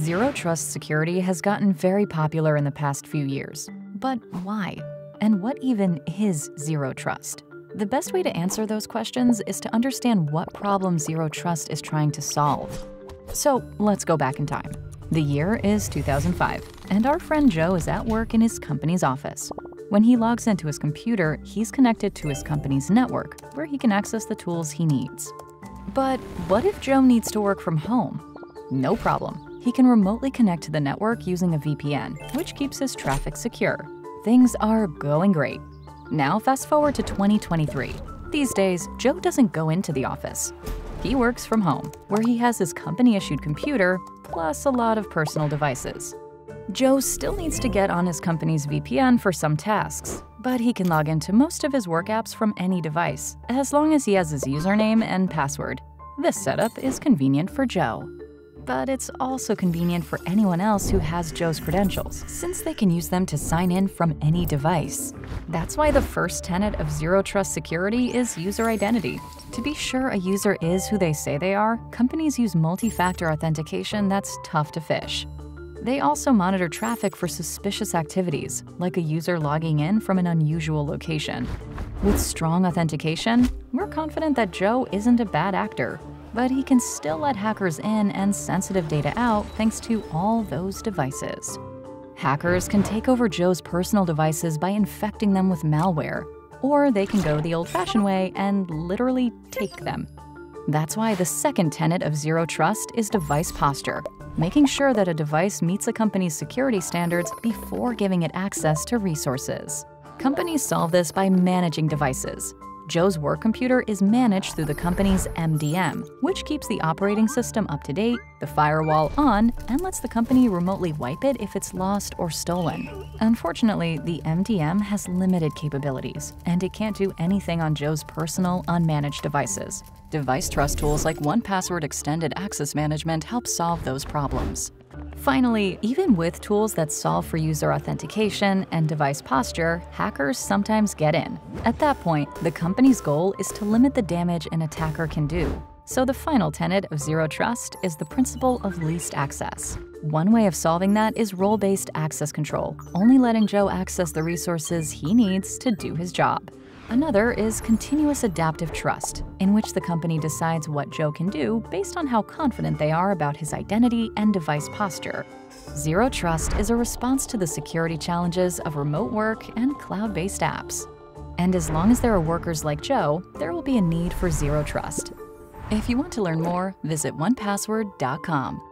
Zero Trust security has gotten very popular in the past few years. But why? And what even is Zero Trust? The best way to answer those questions is to understand what problem Zero Trust is trying to solve. So let's go back in time. The year is 2005, and our friend Joe is at work in his company's office. When he logs into his computer, he's connected to his company's network, where he can access the tools he needs. But what if Joe needs to work from home? No problem. He can remotely connect to the network using a VPN, which keeps his traffic secure. Things are going great. Now, fast forward to 2023. These days, Joe doesn't go into the office. He works from home, where he has his company issued computer plus a lot of personal devices. Joe still needs to get on his company's VPN for some tasks, but he can log into most of his work apps from any device, as long as he has his username and password. This setup is convenient for Joe. But it's also convenient for anyone else who has Joe's credentials, since they can use them to sign in from any device. That's why the first tenet of Zero Trust security is user identity. To be sure a user is who they say they are, companies use multi-factor authentication that's tough to phish. They also monitor traffic for suspicious activities, like a user logging in from an unusual location. With strong authentication, we're confident that Joe isn't a bad actor, but he can still let hackers in and sensitive data out thanks to all those devices. Hackers can take over Joe's personal devices by infecting them with malware, or they can go the old-fashioned way and literally take them. That's why the second tenet of Zero Trust is device posture, making sure that a device meets a company's security standards before giving it access to resources. Companies solve this by managing devices. Joe's work computer is managed through the company's MDM, which keeps the operating system up to date, the firewall on, and lets the company remotely wipe it if it's lost or stolen. Unfortunately, the MDM has limited capabilities, and it can't do anything on Joe's personal, unmanaged devices. Device trust tools like 1Password Extended Access Management help solve those problems. Finally, even with tools that solve for user authentication and device posture, hackers sometimes get in. At that point, the company's goal is to limit the damage an attacker can do. So the final tenet of Zero Trust is the principle of least access. One way of solving that is role-based access control, only letting Joe access the resources he needs to do his job. Another is continuous adaptive trust, in which the company decides what Joe can do based on how confident they are about his identity and device posture. Zero Trust is a response to the security challenges of remote work and cloud-based apps. And as long as there are workers like Joe, there will be a need for Zero Trust. If you want to learn more, visit onepassword.com.